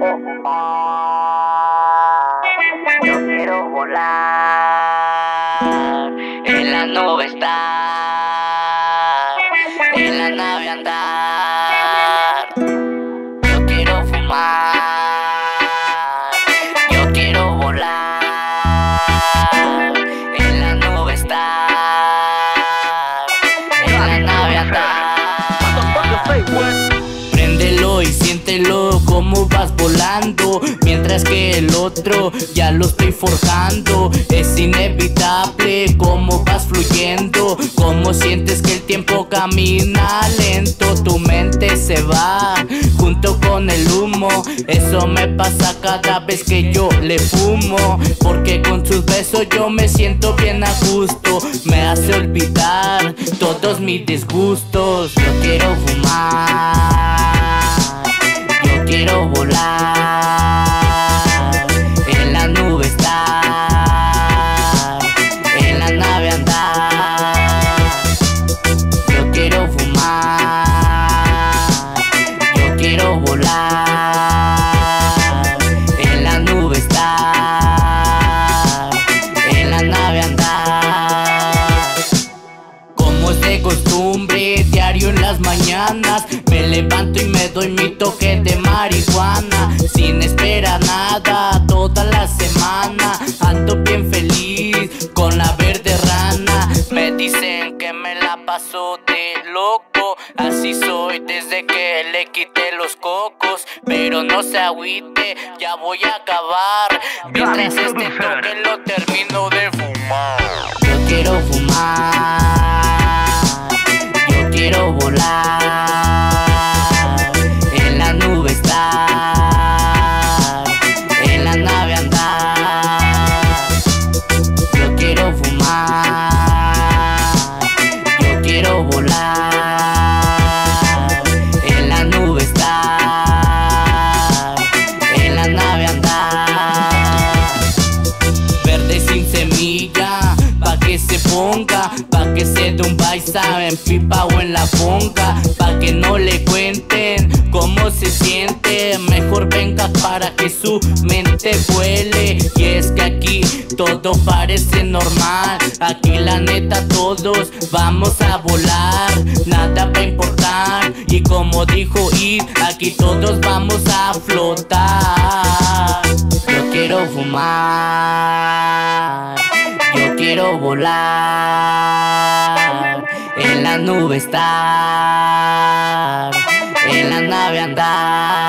Yo quiero volar en la nube estar, en la nave andar. Yo quiero fumar, yo quiero volar en la nube estar, en la nave andar. Préndelo y siéntelo como vas volando Mientras que el otro ya lo estoy forjando. Es inevitable cómo vas fluyendo Cómo sientes que el tiempo camina lento. Tu mente se va junto con el humo. Eso me pasa cada vez que yo le fumo Porque con sus besos yo me siento bien a gusto. Me hace olvidar todos mis disgustos. Yo quiero fumar quiero volar. En la nube estar En la nave andar Yo quiero fumar Yo quiero volar diario en las mañanas. Me levanto y me doy mi toque de marihuana Sin esperar nada toda la semana. Ando bien feliz con la verde rana. Me dicen que me la paso de loco Así soy desde que le quité los cocos. Pero no se agüite, ya voy a acabar. Mientras este toque lo termino de fumar. Yo quiero fumar, en la nube estar, en la nave andar. Yo quiero fumar, yo quiero volar, ponga, pa' que se dé un baisa en pipa o en la ponga, pa' que no le cuenten cómo se siente, mejor venga para que su mente vuele, y es que aquí todo parece normal, aquí la neta todos vamos a volar, nada va a importar, y como dijo Id, aquí todos vamos a flotar. Yo quiero fumar, quiero volar, en la nube estar, en la nave andar.